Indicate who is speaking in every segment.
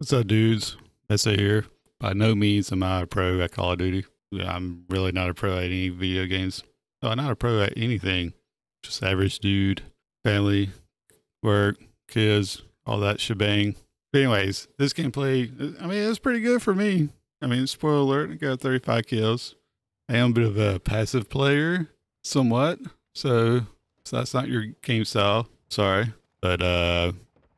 Speaker 1: What's up, dudes? SA here. By no means am I a pro at Call of Duty. I'm really not a pro at any video games. No, not a pro at anything. Just average dude, family, work, kids, all that shebang. But anyways, this gameplay, I mean, it's pretty good for me. I mean, spoiler alert, I got 35 kills. I am a bit of a passive player, somewhat. So, so that's not your game style. Sorry. But uh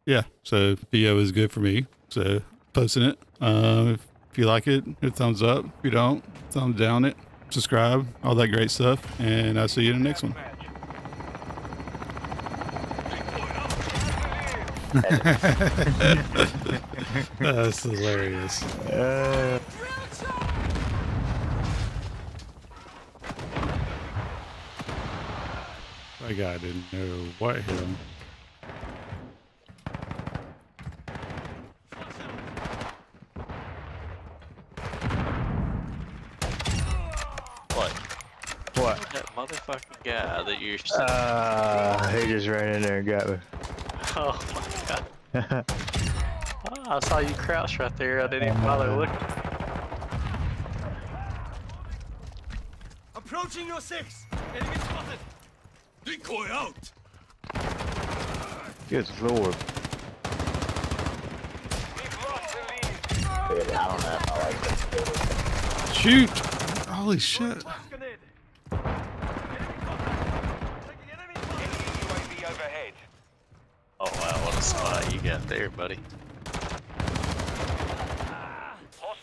Speaker 1: yeah, so video is good for me. So posting it. Um if, you like it, hit thumbs up. If you don't, thumbs down it. Subscribe, all that great stuff. And I'll see you in the next one. That's hilarious.
Speaker 2: Uh,
Speaker 1: My guy didn't know what hit him.
Speaker 3: What? That motherfucking guy that you're.
Speaker 2: Uh, he just ran in there and got me.
Speaker 3: oh my god. Oh, I saw you crouch right there. I didn't even bother looking.
Speaker 4: Approaching your six! Enemy spotted! Decoy out!
Speaker 2: Good lord.
Speaker 1: Shoot! Holy shit.
Speaker 4: Grenade! Enemy contact! Taking enemy contact!
Speaker 3: Oh wow, what a spot you got there, buddy.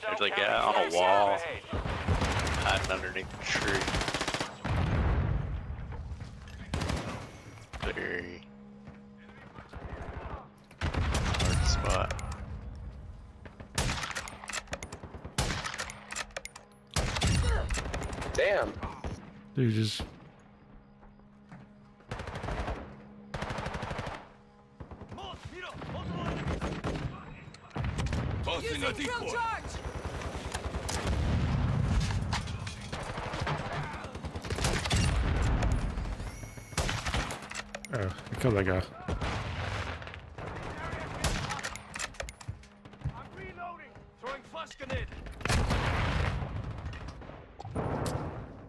Speaker 3: There's a guy on a wall hiding underneath a tree. Very hard spot.
Speaker 5: Damn.
Speaker 1: Dude just
Speaker 4: Tossing a decoy!
Speaker 1: Oh, here comes that guy.
Speaker 4: I'm reloading! Throwing flash grenade!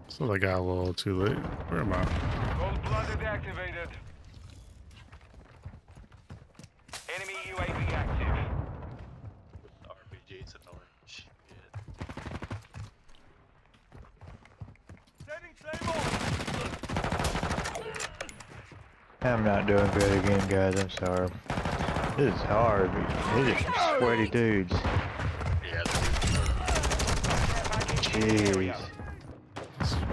Speaker 1: So that got a little too late. Where am I?
Speaker 4: Cold-blooded activated. Enemy UAV active.
Speaker 3: RPG's annoying shit.
Speaker 4: Setting Claymore!
Speaker 2: I'm not doing good again, guys. I'm sorry. This is hard. These are some sweaty dudes. Jeez.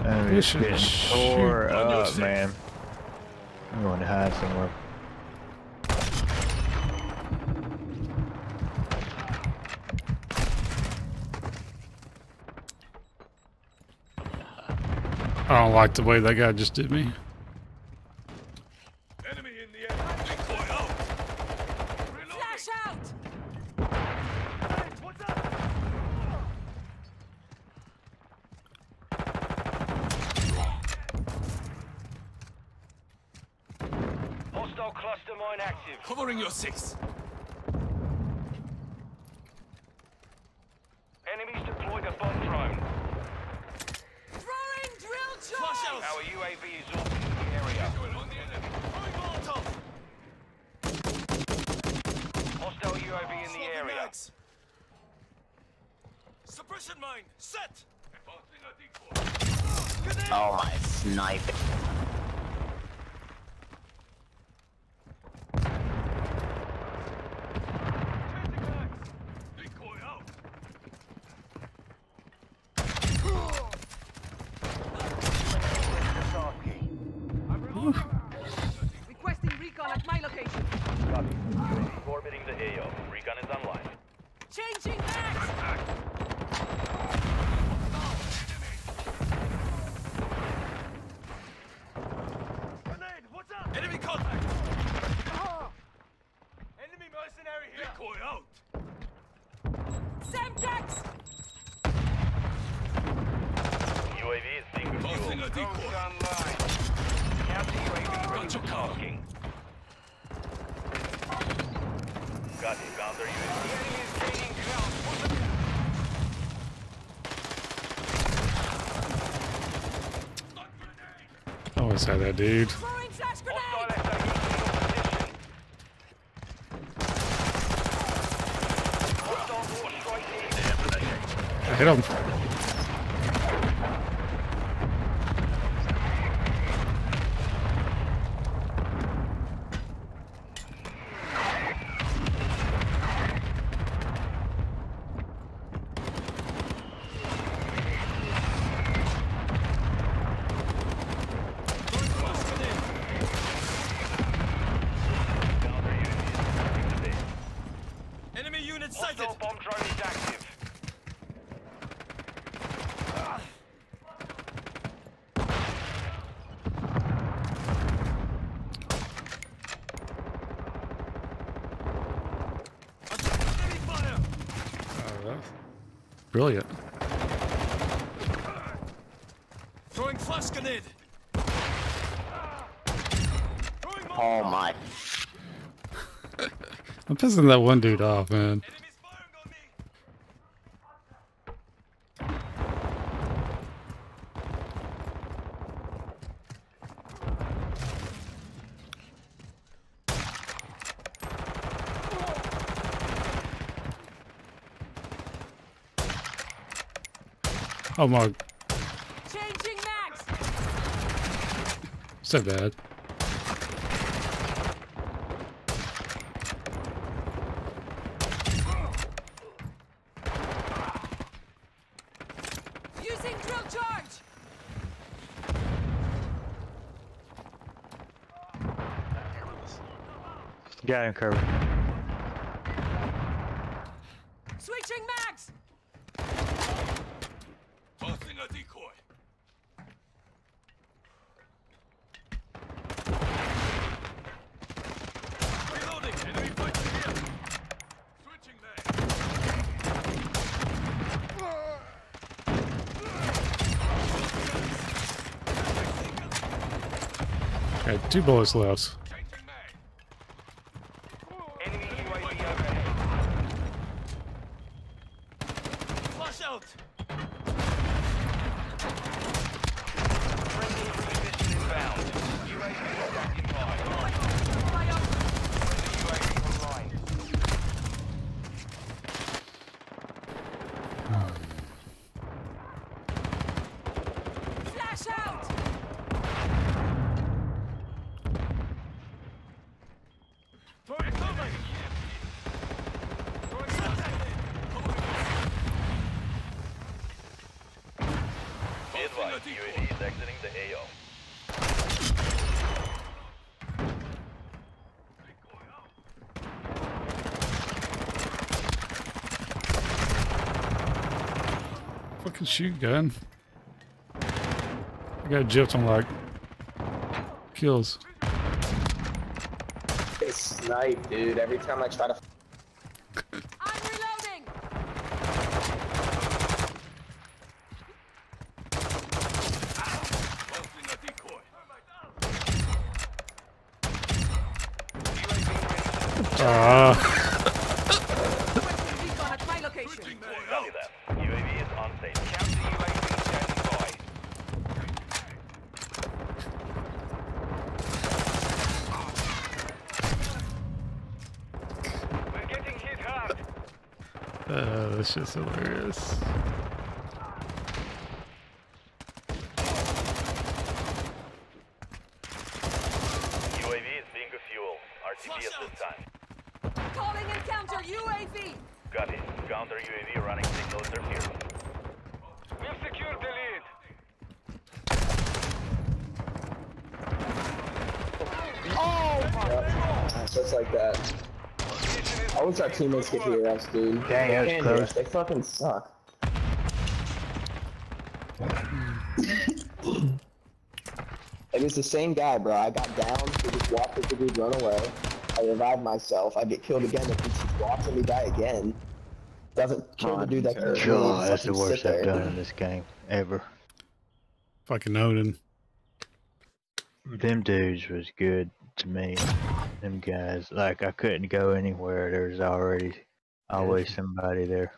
Speaker 2: I'm just getting tore up, man. I'm going to hide somewhere.
Speaker 1: I don't like the way that guy just did me.
Speaker 4: Enemy in the air! Decoy out! Reloading!
Speaker 6: Flash out!
Speaker 4: Hey, what's up? Hostile cluster active. Covering your six. Enemies deployed a bomb drone.
Speaker 6: Throwing drill
Speaker 4: Flash
Speaker 6: charge!
Speaker 4: Our UAV is orbiting the area. on the enemy. Throwing Molotov. Hostile UAV in the area. Suppression mine set. Advancing a decoy. Grenade.
Speaker 5: Oh my sniper.
Speaker 4: Changing mags. Decoy out. I'm reloading.
Speaker 6: Requesting recon at my location.
Speaker 4: Orbiting the AO. Recon is online.
Speaker 6: Changing mags!
Speaker 4: Grenade, what's up? Enemy contact. Ah! Enemy mercenary here. Decoy out.
Speaker 6: Semtex!
Speaker 4: UAV is being Tossing a decoy. Got your car. Got gaining ground.
Speaker 7: Always had that dude. Hit him. Brilliant.
Speaker 8: Throwing flash grenade. Throwing.
Speaker 9: Oh my.
Speaker 7: I'm pissing that one dude off, man. Oh my,
Speaker 6: Changing max!
Speaker 7: so bad.
Speaker 6: Using drill charge!
Speaker 2: Got him covered.
Speaker 6: Switching max!
Speaker 8: Tossing a decoy. Reloading. Enemy fighting here. Switching mag.
Speaker 7: Got two bullets left.
Speaker 4: Advised, UAV is exiting the AO.
Speaker 7: Fucking shoot gun. I got gypped on like kills.
Speaker 9: It's snipe, dude. Every time I try to.
Speaker 6: I'm reloading!
Speaker 8: Tossing a decoy.
Speaker 7: Ah,
Speaker 6: Requesting recon at my location.
Speaker 8: Switching mag.
Speaker 4: Copy that. UAV is on station. Counter UAV standing by. We're getting hit hard.
Speaker 7: Uh, just hilarious.
Speaker 4: UAV is being fuel. RTB at this time.
Speaker 6: Calling encounter UAV!
Speaker 4: Got it. Counter UAV running signal interference. We've secured the lead.
Speaker 9: Uh, Just like that. I wish our teammates could hear us, dude.
Speaker 2: Dang, that was
Speaker 9: They
Speaker 2: close.
Speaker 9: They fucking suck. It was the same guy, bro. I got down, he just watched the dude run away. I revived myself. I get killed again, and he keeps watching me die again. Doesn't kill the dude that kills me.
Speaker 2: God, that's the worst
Speaker 9: sit
Speaker 2: I've done in this game ever.
Speaker 7: Fucking Odin.
Speaker 2: Them dudes was good to me. Them guys, like I couldn't go anywhere. There's already always somebody there.